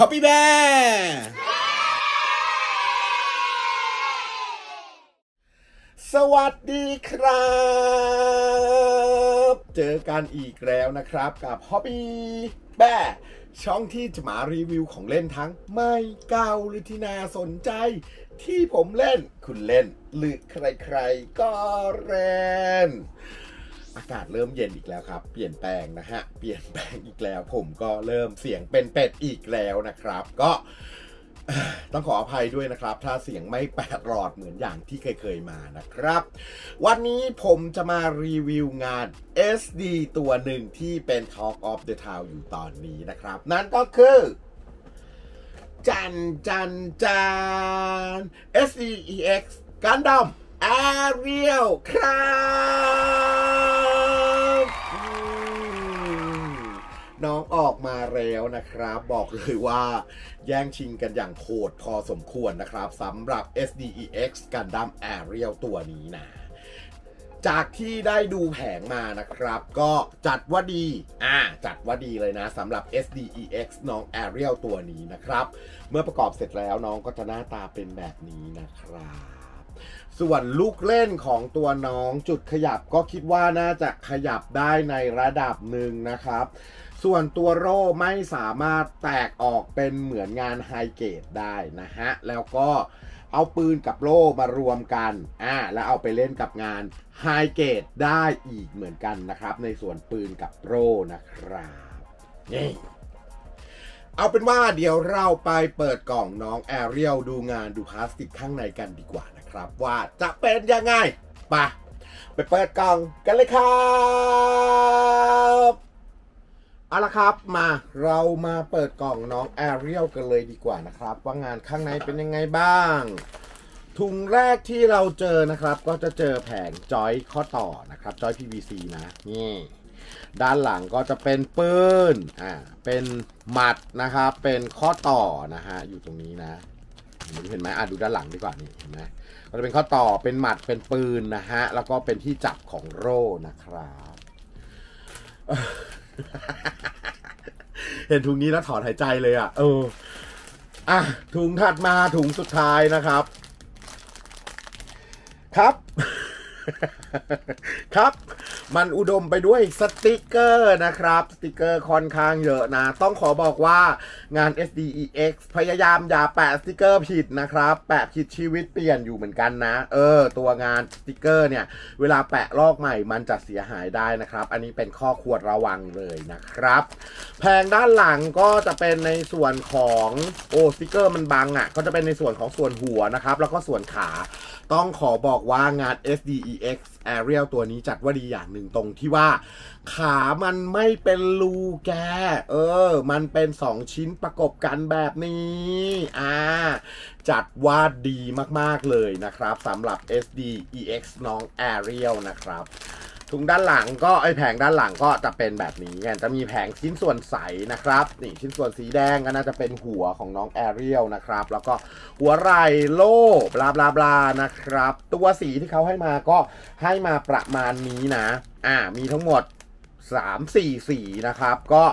ฮอปปี้แบสวัสดีครับ เจอกันอีกแล้วนะครับกับ Hobby b e a ช่องที่จะมารีวิวของเล่นทั้งไม่เก่าหรือที่น่าสนใจ ที่ผมเล่นคุณเล่น หรือใครๆก็เล่น อากาศเริ่มเย็นอีกแล้วครับ เปลี่ยนแปลงนะฮะ เปลี่ยนแปลงอีกแล้ว ผมก็เริ่มเสียงเป็นเป็ดอีกแล้วนะครับ ก็ต้องขออภัยด้วยนะครับ ถ้าเสียงไม่แปดหลอดเหมือนอย่างที่เคยๆมานะครับ วันนี้ผมจะมารีวิวงาน SD ตัวหนึ่งที่เป็น Talk of the Town อยู่ตอนนี้นะครับ นั่นก็คือ จันจันจัน SDEX Gundam Ariel ครับน้องออกมาแล้วนะครับ บอกเลยว่าแย่งชิงกันอย่างโหดพอสมควรนะครับสำหรับ SDEX Gundam Ariel ตัวนี้นะจากที่ได้ดูแผงมานะครับ ก็จัดว่าดีอ่าจัดว่าดีเลยนะสำหรับ SDEX น้อง Ariel ตัวนี้นะครับ เมื่อประกอบเสร็จแล้วน้องก็จะหน้าตาเป็นแบบนี้นะครับ ส่วนลูกเล่นของตัวน้องจุดขยับก็คิดว่าน่าจะขยับได้ในระดับหนึ่งนะครับ ส่วนตัวโล่ไม่สามารถแตกออกเป็นเหมือนงาน High Grade ได้นะฮะ แล้วก็เอาปืนกับโล่มารวมกัน อ่า แล้วเอาไปเล่นกับงาน High Grade ได้อีกเหมือนกันนะครับ ในส่วนปืนกับโล่นะครับนี่เอาเป็นว่าเดี๋ยวเราไปเปิดกล่องน้องแอเรียลดูงานดูพลาสติกข้างในกันดีกว่า นะครับว่าจะเป็นยังไงไปไปเปิดกล่องกันเลยครับเอาละครับมาเรามาเปิดกล่องน้องแอเรียลกันเลยดีกว่านะครับ ว่างานข้างในเป็นยังไงบ้าง ถุงแรกที่เราเจอนะครับ ก็จะเจอแผงจอยข้อต่อนะครับจอย PVC นะนี่ด้านหลังก็จะเป็นปืนอ่าเป็นหมัดนะครับเป็นข้อต่อนะฮะอยู่ตรงนี้นะ เห็นไหมอะดูด้านหลังดีกว่านี่เห็นไหมก็จะเป็นข้อต่อเป็นหมัดเป็นปืนนะฮะ แล้วก็เป็นที่จับของโร่นะครับเห็นถุงนี้แล้วถอนหายใจเลยอะเอออะถุงถัดมาถุงสุดท้ายนะครับ ครับ ครับ มันอุดมไปด้วยสติกเกอร์นะครับ สติกเกอร์ค่อนข้างเยอะนะ ต้องขอบอกว่างาน SDEX พยายามอย่าแปะสติกเกอร์ผิดนะครับ แปะผิดชีวิตเปลี่ยนอยู่เหมือนกันนะ เออ ตัวงานสติกเกอร์เนี่ย เวลาแปะลอกใหม่มันจะเสียหายได้นะครับ อันนี้เป็นข้อควรระวังเลยนะครับแผงด้านหลังก็จะเป็นในส่วนของโอ้สติกเกอร์มันบังอะ่ะ ก็จะเป็นในส่วนของส่วนหัวนะครับ แล้วก็ส่วนขา ต้องขอบอกว่างาน SDEX แอเรียลตัวนี้จัดว่าดีอย่างหนึ่งตรงที่ว่า ขามันไม่เป็นรูแก เออ มันเป็นสองชิ้นประกบกันแบบนี้ อ่า จัดว่าดีมากๆเลยนะครับสำหรับ SDEX น้อง Ariel นะครับ ถุงด้านหลังก็ไอแผงด้านหลังก็จะเป็นแบบนี้ไงจะมีแผงชิ้นส่วนใสนะครับนี่ชิ้นส่วนสีแดงก็น่าจะเป็นหัวของน้องแอเรียลนะครับ แล้วก็หัวไหล่โล่บลาบลาบลานะครับ ตัวสีที่เขาให้มาก็ให้มาประมาณนี้นะ อ่ามีทั้งหมด 3 4สีนะครับ ก็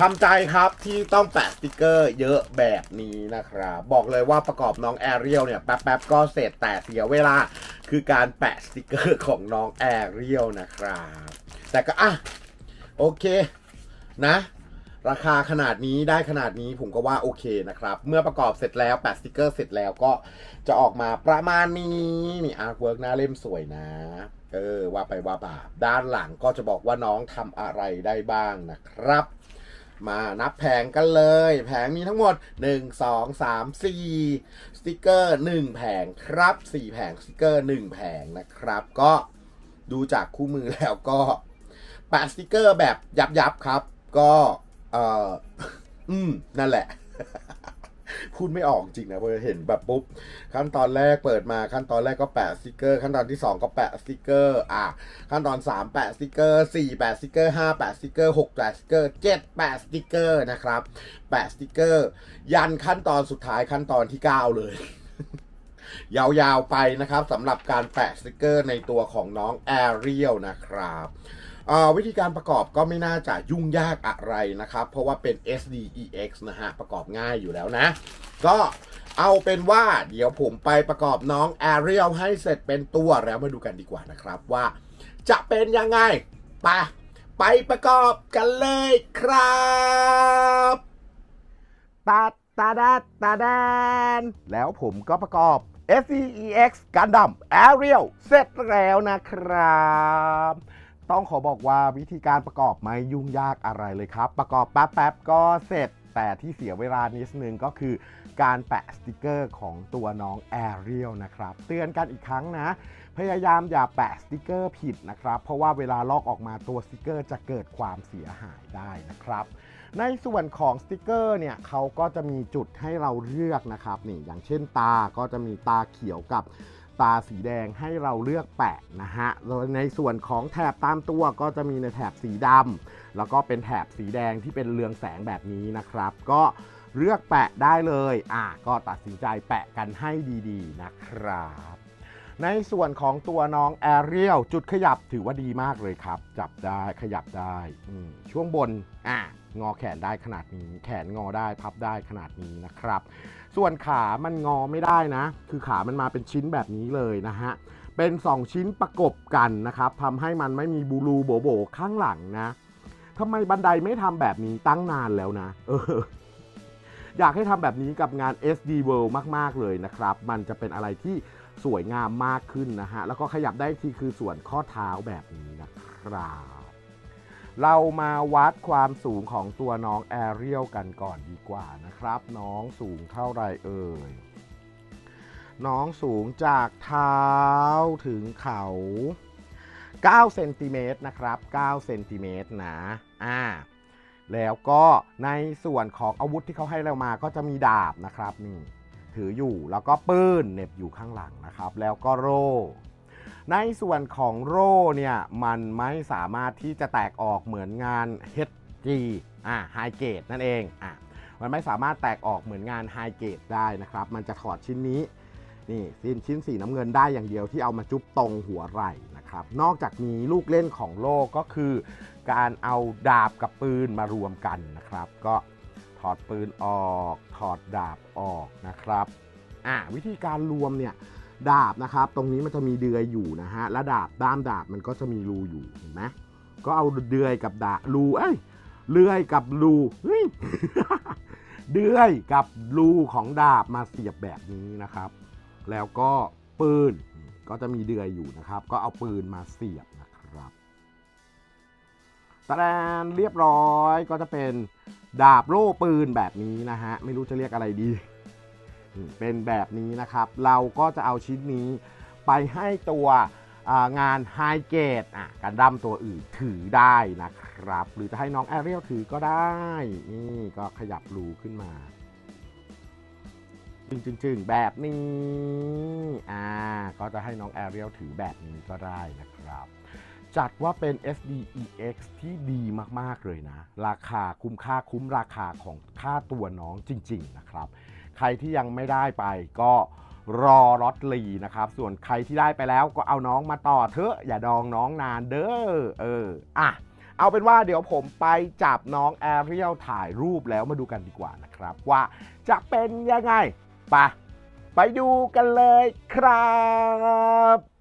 ทำใจครับที่ต้องแปะสติกเกอร์เยอะแบบนี้นะครับ บอกเลยว่าประกอบน้องแอเรียลเนี่ย แป๊บๆ ก็เสร็จแต่เสียเวลาคือการแปะสติกเกอร์ของน้องแอเรียลนะครับ แต่ก็อะ โอเคนะราคาขนาดนี้ได้ขนาดนี้ผมก็ว่าโอเคนะครับ เมื่อประกอบเสร็จแล้วแปะสติกเกอร์เสร็จแล้วก็จะออกมาประมาณนี้ นี่ artwork หน้าเล่มสวยนะ เออว่าไปว่าบาด้านหลังก็จะบอกว่าน้องทำอะไรได้บ้างนะครับ มานับแผงกันเลย แผงมีทั้งหมด 1 2 3 4 สติกเกอร์ 1 แผงครับ 4 แผงสติกเกอร์ 1 แผงนะครับ ก็ดูจากคู่มือแล้วก็แปะสติกเกอร์แบบยับยับครับ ก็เอออืม นั่นแหละ พูดไม่ออกจริงนะพอเห็นแบบปุ๊บขั้นตอนแรกเปิดมาขั้นตอนแรกก็แปะสติกเกอร์ ขั้นตอนที่ 2 ก็แปะสติกเกอร์อะขั้นตอน 3 แปะสติกเกอร์4แปะสติกเกอร์5แปะสติกเกอร์6แปะสติกเกอร์7แปะสติกเกอร์นะครับแปะสติกเกอร์ ยันขั้นตอนสุดท้ายขั้นตอนที่ 9 เลยยาวๆไปนะครับสำหรับการแปะสติกเกอร์ในตัวของน้องแอเรียลนะครับ วิธีการประกอบก็ไม่น่าจะยุ่งยากอะไรนะครับ เพราะว่าเป็น SDEX นะฮะ ประกอบง่ายอยู่แล้วนะ ก็เอาเป็นว่าเดี๋ยวผมไปประกอบน้อง Ariel ให้เสร็จเป็นตัวแล้วมาดูกันดีกว่านะครับว่าจะเป็นยังไงไปไปประกอบกันเลยครับตาตาดาตาดานแล้วผมก็ประกอบ SEX Gundam Ariel เสร็จแล้วนะครับ ต้องขอบอกว่าวิธีการประกอบไม่ยุ่งยากอะไรเลยครับ ประกอบแป๊บๆก็เสร็จ แต่ที่เสียเวลานิดนึงก็คือการแปะสติกเกอร์ของตัวน้อง Ariel นะครับ เตือนกันอีกครั้งนะ พยายามอย่าแปะสติกเกอร์ผิดนะครับ เพราะว่าเวลาลอกออกมาตัวสติกเกอร์จะเกิดความเสียหายได้นะครับ ในส่วนของสติกเกอร์เนี่ยเขาก็จะมีจุดให้เราเลือกนะครับนี่อย่างเช่นตาก็จะมีตาเขียวกับ ตาสีแดงให้เราเลือกแปะนะฮะในส่วนของแถบตามตัวก็จะมีในแถบสีดำแล้วก็เป็นแถบสีแดงที่เป็นเรืองแสงแบบนี้นะครับ ก็เลือกแปะได้เลย อะก็ตัดสินใจแปะกันให้ดีๆนะครับ ในส่วนของตัวน้องแอเรียลจุดขยับถือว่าดีมากเลยครับ จับได้ขยับได้ช่วงบน อะ งอแขนได้ขนาดนี้ แขนงอได้พับได้ขนาดนี้นะครับ ส่วนขามันงอไม่ได้นะ คือขามันมาเป็นชิ้นแบบนี้เลยนะฮะเป็น 2 ชิ้นประกบกันนะครับทำให้มันไม่มีบูรูโบโบข้างหลังนะทำไมบันไดไม่ทำแบบนี้ตั้งนานแล้วนะเอออยากให้ทำแบบนี้กับงาน SD World มาก ๆ เลยนะครับ มันจะเป็นอะไรที่สวยงามมากขึ้นนะฮะ แล้วก็ขยับได้ที่คือส่วนข้อเท้าแบบนี้นะครับ เรามาวัดความสูงของตัวน้องแอเรียลกันก่อนดีกว่านะครับ น้องสูงเท่าไรเอ่ย น้องสูงจากเท้าถึงเขา 9 เซนติเมตรนะครับ 9 เซนติเมตรนะ อ่า แล้วก็ในส่วนของอาวุธที่เขาให้เรามาก็จะมีดาบนะครับนี่ถืออยู่แล้วก็ปืนเน็บอยู่ข้างหลังนะครับ แล้วก็โร ในส่วนของโร่เนี่ยมันไม่สามารถที่จะแตกออกเหมือนงาน HG อ่าไฮเกตนั่นเองอะมันไม่สามารถแตกออกเหมือนงานไฮเกตได้นะครับ มันจะถอดชิ้นนี้นี่สิ้นชิ้นสีน้ำเงินได้อย่างเดียวที่เอามาจุ๊บตรงหัวไหล่นะครับ นอกจากนี้ลูกเล่นของโล่ก็คือ การเอาดาบกับปืนมารวมกันนะครับ ก็ถอดปืนออก ถอดดาบออกนะครับอ่าวิธีการรวมเนี่ย ดาบนะครับ ตรงนี้มันจะมีเดือยอยู่นะฮะและดาบด้ามดาบมันก็จะมีรูอยู่เห็นไหมก็เอาเดือยกับดาบรูเอ้ยเลื่อยกับรูเฮ้ยเดือยกับรูของดาบมาเสียบแบบนี้นะครับ แล้วก็ปืนก็จะมีเดือยอยู่นะครับ ก็เอาปืนมาเสียบนะครับแสดงเรียบร้อยก็จะเป็นดาบโล่ปืนแบบนี้นะฮะ ไม่รู้จะเรียกอะไรดี เป็นแบบนี้นะครับ เราก็จะเอาชิ้นนี้ไปให้ตัวงาน High Grade กันดั้มตัวอื่นถือได้นะครับ หรือจะให้น้องแอเรียลถือก็ได้ นี่ก็ขยับรูขึ้นมาจึงๆๆแบบนี้อ่าก็จะให้น้องแอเรียลถือแบบนี้ก็ได้นะครับ จัดว่าเป็น SDEX ที่ดีมากๆเลยนะ ราคาคุ้มค่าคุ้มราคาของค่าตัวน้องจริง ๆ นะครับ ใครที่ยังไม่ได้ไปก็รอรอตลีนะครับ ส่วนใครที่ได้ไปแล้วก็เอาน้องมาต่อเถอะ อย่าดองน้องนานเด้อ เออ อะ เอาเป็นว่าเดี๋ยวผมไปจับน้องแอเรียลถ่ายรูปแล้วมาดูกันดีกว่านะครับ ว่าจะเป็นยังไง ไปะไปดูกันเลยครับ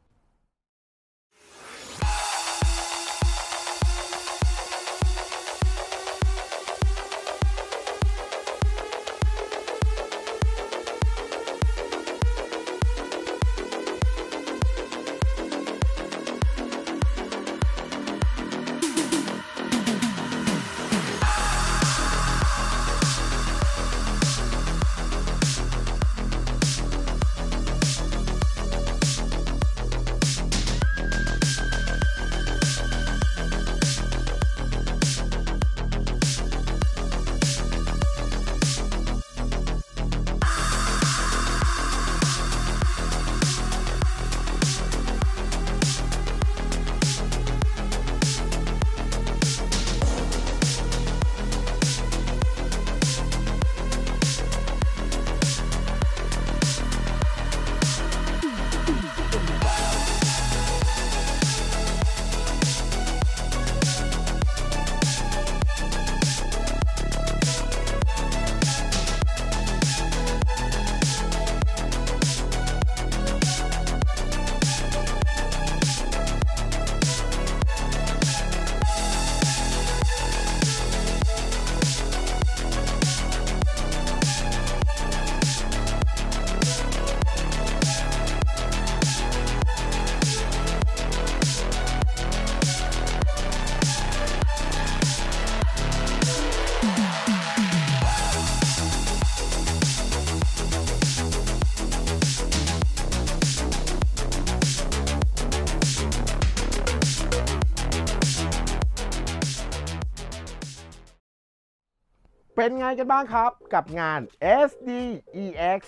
เป็นไงกันบ้างครับ กับงาน SDEX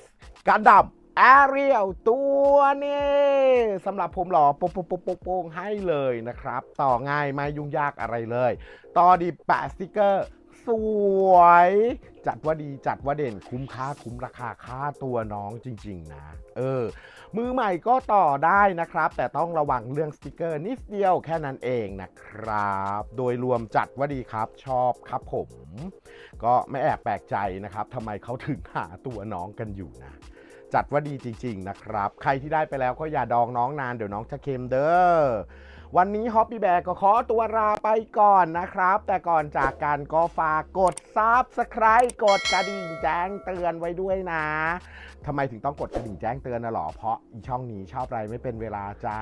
กันดั้มแอเรียลตัวนี้สำหรับผมหล่อโปงโปงให้เลยนะครับ ต่อง่ายไม่ยุ่งยากอะไรเลย ต่อดีแปะสติกเกอร์ สวย จัดว่าดีจัดว่าเด่นคุ้มค่าคุ้มราคาค่าตัวน้องจริง ๆ นะ เออ มือใหม่ก็ต่อได้นะครับ แต่ต้องระวังเรื่องสติกเกอร์นิดเดียวแค่นั้นเองนะครับ โดยรวมจัดว่าดีครับชอบครับผม ก็ไม่แอบแปลกใจนะครับทำไมเขาถึงหาตัวน้องกันอยู่นะจัดว่าดีจริง ๆ นะครับ ใครที่ได้ไปแล้วก็อย่าดองน้องนานเดี๋ยวน้องจะเค็มเด้อ วันนี้ฮอปปี้แบกก็ขอตัวลาไปก่อนนะครับ แต่ก่อนจากกันก็ฝากกดซับสไคร b e กดกระดิ่งแจ้งเตือนไว้ด้วยนะทำไมถึงต้องกดกระดิ่งแจ้งเตือนนะหรอ เพราะอีช่องนี้ชอบอะไรไม่เป็นเวลาจ้า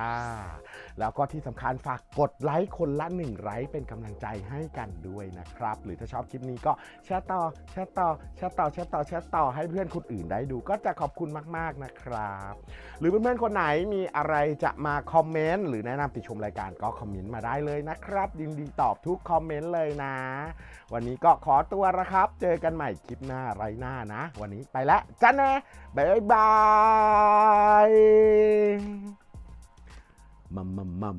แล้วก็ที่สำคัญฝากกดไลค์คนละหนึ่งไลค์เป็นกำลังใจให้กันด้วยนะครับ หรือถ้าชอบคลิปนี้ก็แชร์ต่อแชร์ต่อแชร์ต่อแชร์ต่อแชร์ต่อให้เพื่อนคนอื่นได้ดู ก็จะขอบคุณมาก ๆนะครับ หรือเพื่อนๆคนไหนมีอะไรจะมาคอมเมนต์หรือแนะนำติชมรายการก็คอมเมนต์มาได้เลยนะครับยินดีตอบทุกคอมเมนต์เลยนะ วันนี้ก็ขอตัวละครับ เจอกันใหม่คลิปหน้าไรหน้านะ วันนี้ไปแล้วจ้าแน่บายบายมัมมัมมัม